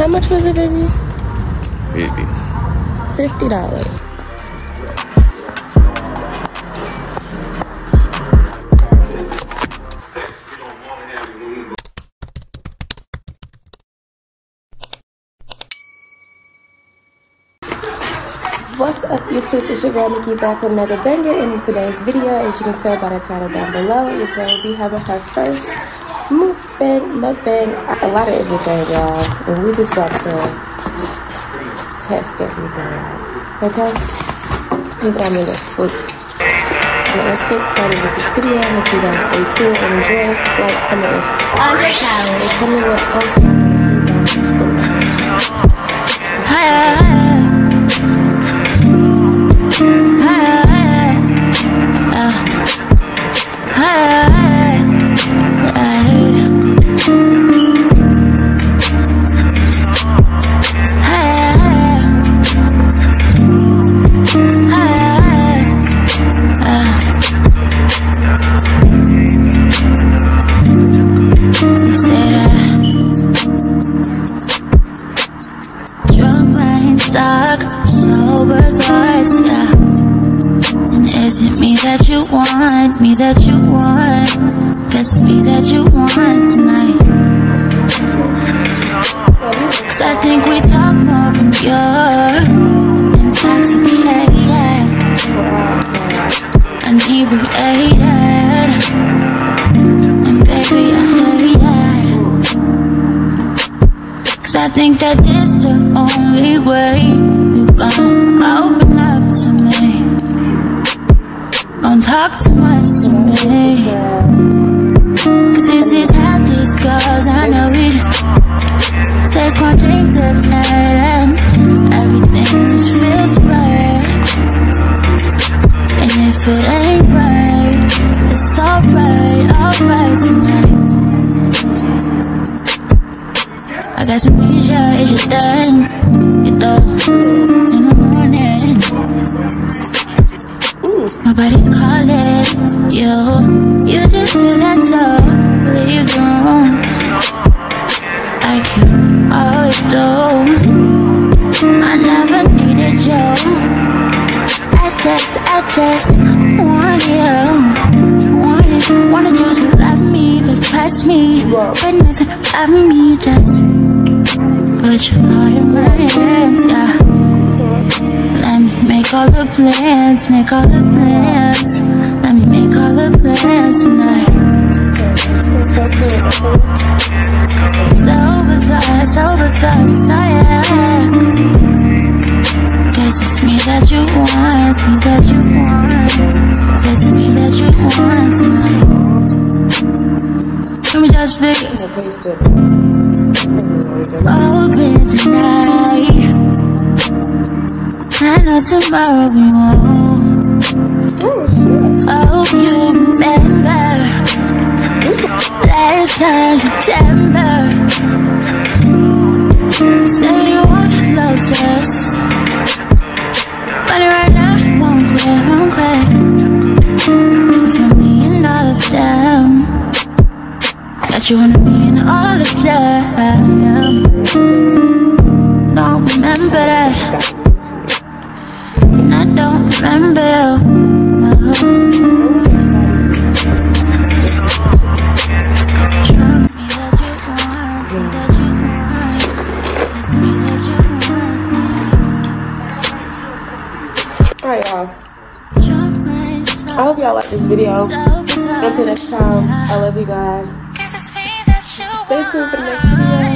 How much was it, baby? 50. Fifty dollars. What's up YouTube? It's your girl Nikki back with another banger and in today's video, as you can tell by the title down below, your girl will be having her first mukbang, mukbang, a lot of everything y'all. And we just about to test everything out. Okay? Even I'm in the foot. But let's get started with this video. I hope you guys stay tuned and enjoy. Like, comment, and subscribe. And comment with also is it me that you want, me that you want? Guess me that you want tonight. Cause I think we talk more from you're intoxicated, inebriated. And baby, I hate it. Cause I think that this the only way you gon' open up to me. Don't talk too much to me. Cause this is how this goes, I know it. Take one drink tonight and everything just feels right. And if it ain't right, it's alright, alright tonight. I got some leisure, is your thing? You thought in the morning. Nobody's calling you. You just sit that door, leave the room. Like you always do. I never needed you. I just, I just want you. Wanted, wanted you to love me, but trust me. But nothing about me, just put your heart in my hands, yeah. Make all the plans, make all the plans. Let me make all the plans tonight. So bizarre, so bizarre, desire. Guess it's me that you want, me that you want. Guess it's me that you want tonight. Let me just it. Open tonight. I know tomorrow we won't. I hope you remember last time September. Said you wanna love us. Funny right now, won't quit, won't quit. For me and all of them. Got you on me and all of them. Alright, y'all. I hope y'all like this video. Until next time, I love you guys. Stay tuned for the next video.